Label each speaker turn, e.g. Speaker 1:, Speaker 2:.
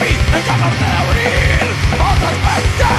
Speaker 1: me, become a memory, I'm all that's